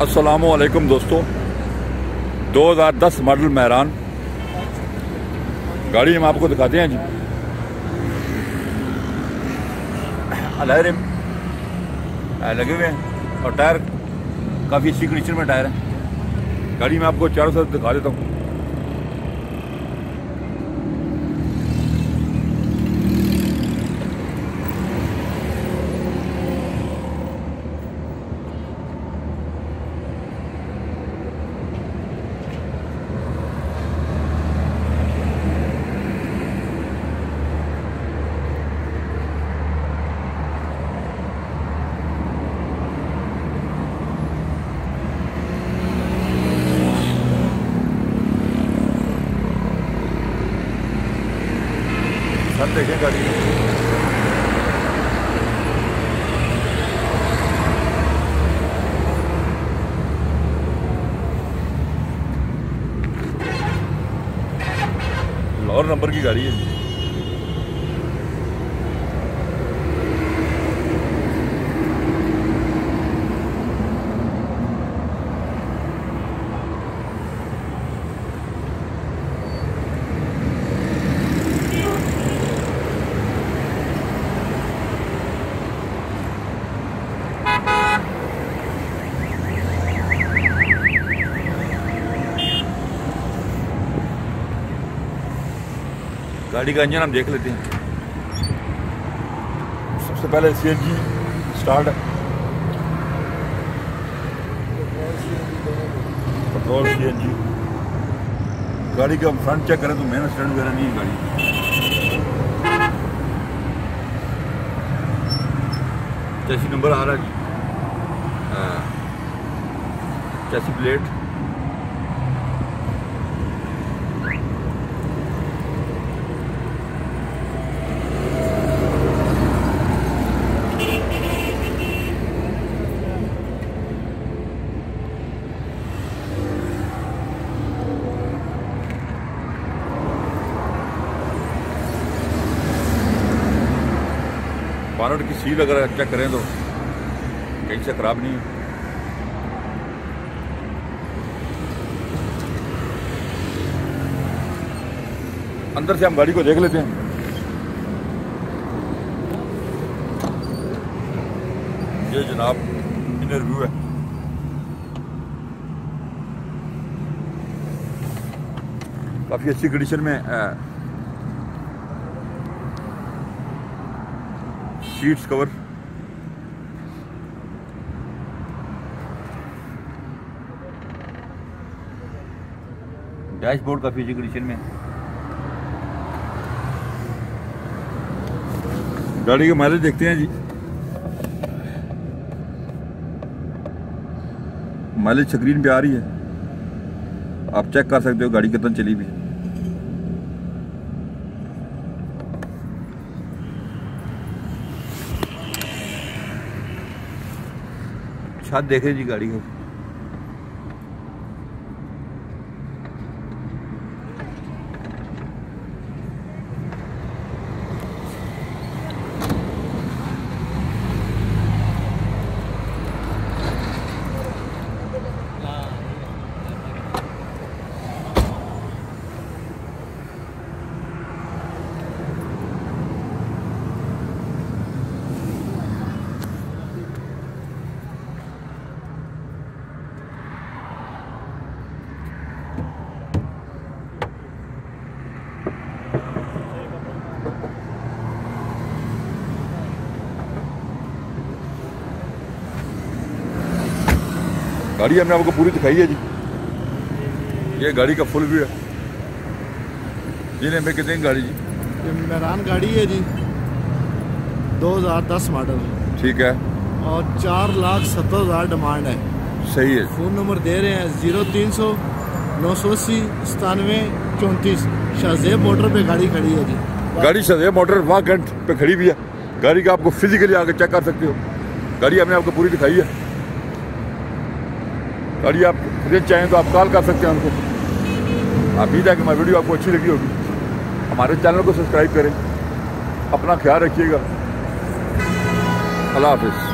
السلام علیکم دوستو، دو ہزار دس ماڈل مہران۔ گاڑی ہم آپ کو دکھاتے ہیں جی۔ الحرم لگے ہوئے ہیں اور ٹائر کافی اچھی کنڈیشن میں ٹائر ہیں۔ گاڑی میں آپ کو چاروں سر دکھا دیتا ہوں۔ دیکھیں گاڑی لاہور نمبر کی گاڑی ہے۔ جی گاڑی کا انجن ہم دیکھ لیتے ہیں۔ سب سے پہلے سی این جی اسٹارٹ ہے۔ Petrol C N G. گاڑی کا ہم فرنٹ چیک کریں تو مین اسٹینڈ وغیرہ نہیں ہے گاڑی۔ چیسی نمبر آ رہا ہے جی؟ ہاں۔ چیسی پلیٹ بانٹ کی سیل اگر چیک کریں تو کہیں سے خراب نہیں ہے اندر سے ہم گاڑی کو دیکھ لیتے ہیں یہ جناب انر ہے کافی اچھی کنڈیشن میں شیٹس کور ڈیش بورڈ کافی کنڈیشن میں گاڑی کا مائلج دیکھتے ہیں جی مائلج سکرین پہ آ رہی ہے آپ چیک کر سکتے ہو گاڑی کتنا چلی بھی چھت دیکھیں جی گاڑی کا گاڑی ہم نے آپ کو پوری دکھائی ہے جی۔ یہ گاڑی کا فل ویو ہے۔ جی نے کی گاڑی جی؟ یہ مہران گاڑی ہے جی۔ دو ہزار دس ماڈل۔ ٹھیک ہے۔ اور چار لاکھ ستر ہزار ڈیمانڈ ہے۔ صحیح ہے۔ فون نمبر دے رہے ہیں زیرو تین سو نو سو اسی ستانوے چونتیس۔ شاہزیب موٹر پہ گاڑی کھڑی ہے جی۔ گاڑی شہزیب موٹر وہاں کینٹ پہ کھڑی بھی ہے۔ گاڑی کا آپ کو فزیکلی آ کے چیک کر سکتے ہو۔ گاڑی ہم نے آپ کو پوری دکھائی ہے۔ گاڑی آپ خرید چاہیں تو آپ کال کر سکتے ہیں ان کو۔ امید ہے کہ ہماری ویڈیو آپ کو اچھی لگی ہوگی۔ ہمارے چینل کو سبسکرائب کریں۔ اپنا خیال رکھیے گا۔ اللہ حافظ۔